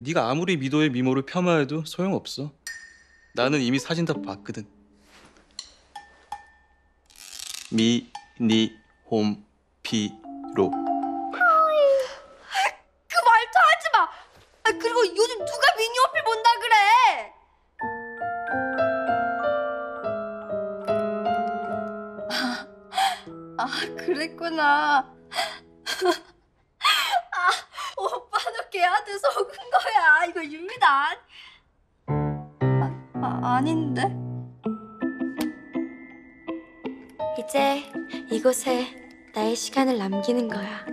네가 아무리 미도의 미모를 폄하해도 소용없어. 나는 이미 사진 다 봤거든. 미, 니, 홈, 피, 로. 그 말도 하지 마. 아 그리고 요즘 누가 미니 어필 본다 그래? 아 그랬구나. 아 오빠도 걔한테 속은. 이거 아닌데? 이제 이곳에 나의 시간을 남기는 거야.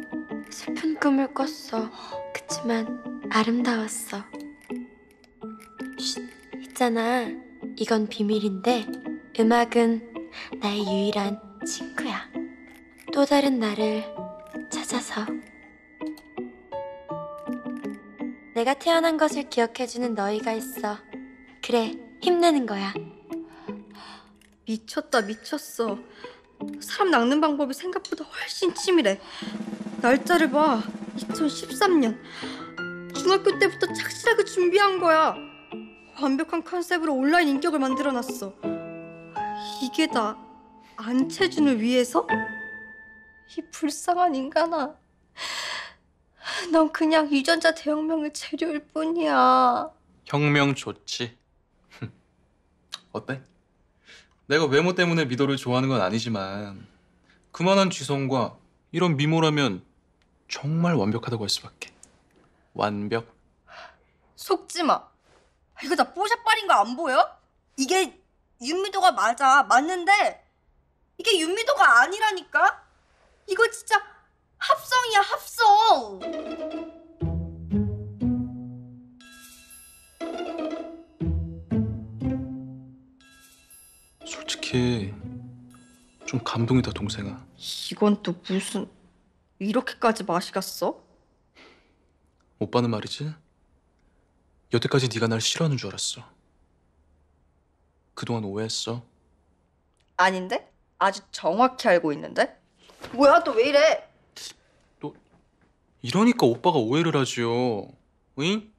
슬픈 꿈을 꿨어. 그치만 아름다웠어. 쉿, 있잖아. 이건 비밀인데 음악은 나의 유일한 친구야. 또 다른 나를 찾아서. 내가 태어난 것을 기억해주는 너희가 있어. 그래, 힘내는 거야. 미쳤다 미쳤어. 사람 낚는 방법이 생각보다 훨씬 치밀해. 날짜를 봐. 2013년. 중학교 때부터 착실하게 준비한 거야. 완벽한 컨셉으로 온라인 인격을 만들어놨어. 이게 다 안채준을 위해서? 이 불쌍한 인간아. 넌 그냥 유전자 대혁명의 재료일 뿐이야. 혁명 좋지. 어때? 내가 외모 때문에 미도를 좋아하는 건 아니지만 그만한 지성과 이런 미모라면 정말 완벽하다고 할 수밖에. 완벽. 속지 마. 이거 다 뽀샤빨인 거 안 보여? 이게 윤미도가 맞아. 맞는데 이게 윤미도가 아니라니까? 솔직히 좀 감동이다 동생아. 이건 또 무슨 이렇게까지 맛이 갔어? 오빠는 말이지. 여태까지 네가 날 싫어하는 줄 알았어. 그동안 오해했어. 아닌데? 아주 정확히 알고 있는데? 뭐야, 또 왜 이래? 이러니까 오빠가 오해를 하지요. 응?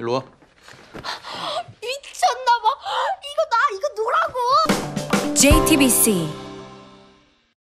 일로 와. JTBC